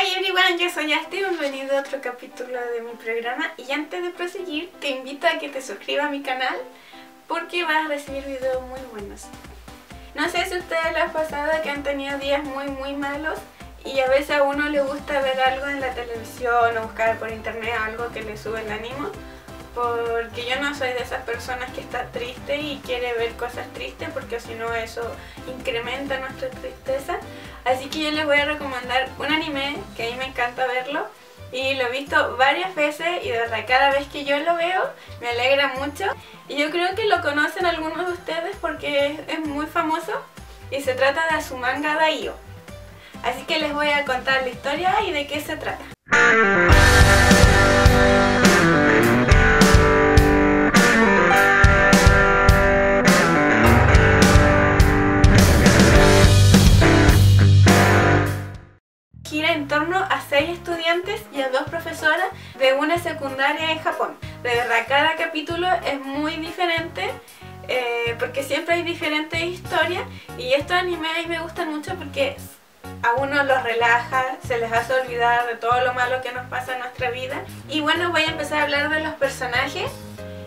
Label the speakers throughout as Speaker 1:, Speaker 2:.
Speaker 1: Hi everyone, yo soy Asti, bienvenido a otro capítulo de mi programa. Y antes de proseguir te invito a que te suscribas a mi canal porque vas a recibir videos muy buenos. No sé si ustedes les ha pasado que han tenido días muy muy malos y a veces a uno le gusta ver algo en la televisión o buscar por internet algo que le sube el ánimo porque yo no soy de esas personas que está triste y quiere ver cosas tristes porque si no eso incrementa nuestra tristeza. Así que yo les voy a recomendar un anime que a mí me encanta verlo y lo he visto varias veces y de verdad cada vez que yo lo veo me alegra mucho y yo creo que lo conocen algunos de ustedes porque es muy famoso y se trata de Azumanga Daioh. Así que les voy a contar la historia y de qué se trata. Y a dos profesoras de una secundaria en Japón. De verdad, cada capítulo es muy diferente eh, porque siempre hay diferentes historias y estos animes me gustan mucho porque a uno los relaja, se les hace olvidar de todo lo malo que nos pasa en nuestra vida. Y bueno, voy a empezar a hablar de los personajes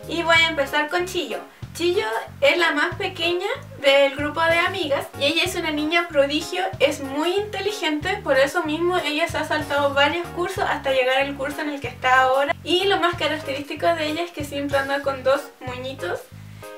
Speaker 1: y voy a empezar con Chillo. Chillo es la más pequeña del grupo de amigas y ella es una niña prodigio, es muy inteligente, por eso mismo ella se ha saltado varios cursos hasta llegar al curso en el que está ahora y lo más característico de ella es que siempre anda con dos muñitos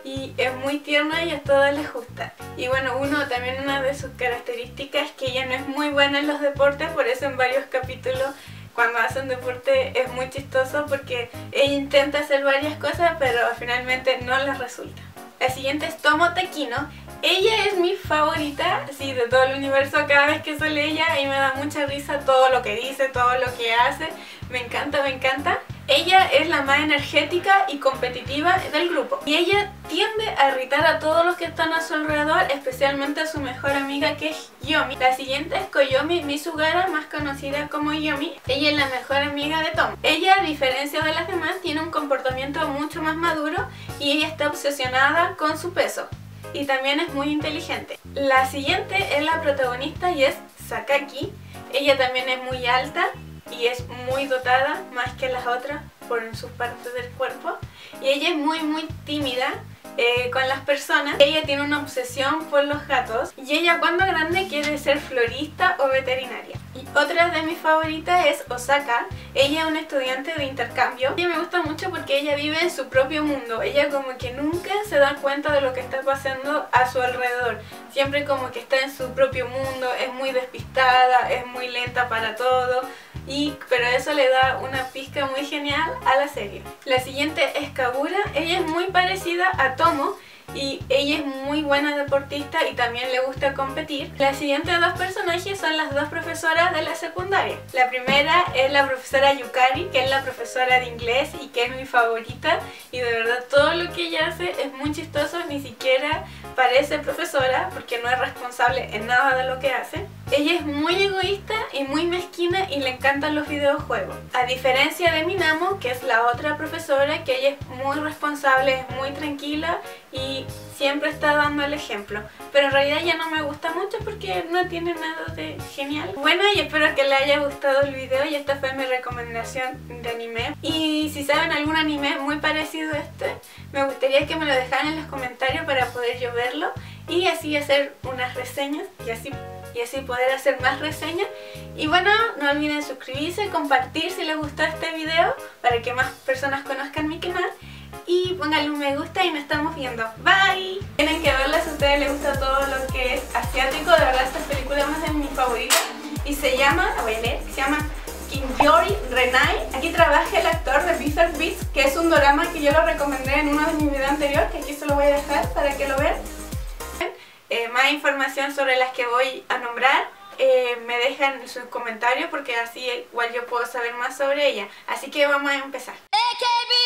Speaker 1: y es muy tierna y a todas les gusta. Y bueno, uno también una de sus características es que ella no es muy buena en los deportes, por eso en varios capítulos cuando hacen deporte es muy chistoso porque ella intenta hacer varias cosas pero finalmente no les resulta. La siguiente es Tomo Taquino. Ella es mi favorita, sí, de todo el universo. Cada vez que sale ella y me da mucha risa todo lo que dice, todo lo que hace. Me encanta, me encanta. Ella es la más energética y competitiva del grupo. Y ella tiende a irritar a todos los que están a su alrededor, especialmente a su mejor amiga que es Yomi. La siguiente es Koyomi Misugara, más conocida como Yomi. Ella es la mejor amiga de Tom. Ella, a diferencia de las demás, tiene un comportamiento mucho más maduro y ella está obsesionada con su peso. Y también es muy inteligente. La siguiente es la protagonista y es Sakaki. Ella también es muy alta, y es muy dotada más que las otras por sus partes del cuerpo y ella es muy muy tímida eh, con las personas. Ella tiene una obsesión por los gatos y ella cuando grande quiere ser florista o veterinaria. Y otra de mis favoritas es Osaka. Ella es una estudiante de intercambio. Ella me gusta mucho porque ella vive en su propio mundo. Ella como que nunca se da cuenta de lo que está pasando a su alrededor. Siempre como que está en su propio mundo, es muy despistada, es muy lenta para todo y, pero eso le da una pizca muy genial a la serie. La siguiente es Kagura, ella es muy parecida a Tomo y ella es muy buena deportista y también le gusta competir. Las siguientes dos personajes son las dos profesoras de la secundaria. La primera es la profesora Yukari, que es la profesora de inglés y que es mi favorita y de verdad todo lo que ella hace es muy chistoso, ni siquiera parece profesora porque no es responsable en nada de lo que hace. Ella es muy egoísta y muy y le encantan los videojuegos. A diferencia de Minamo, que es la otra profesora, que ella es muy responsable, es muy tranquila y siempre está dando el ejemplo. Pero en realidad ya no me gusta mucho porque no tiene nada de genial. Bueno, y espero que le haya gustado el video y esta fue mi recomendación de anime. Y si saben algún anime muy parecido a este, me gustaría que me lo dejaran en los comentarios para poder yo verlo y así hacer unas reseñas y así y así poder hacer más reseñas. Y bueno, no olviden suscribirse, compartir si les gustó este video para que más personas conozcan mi canal. Y pónganle un me gusta y nos estamos viendo. Bye. Tienen que verla si a ustedes les gusta todo lo que es asiático. De verdad, esta película es una de. Y se llama, la voy a leer, se llama Kinjori Renai. Aquí trabaja el actor de Bizarre Beats, que es un drama que yo lo recomendé en uno de mis videos anteriores, que aquí se lo voy a dejar para que lo vean. Más información sobre las que voy a nombrar, eh, me dejan sus comentarios porque así igual yo puedo saber más sobre ella. Así que vamos a empezar. AKB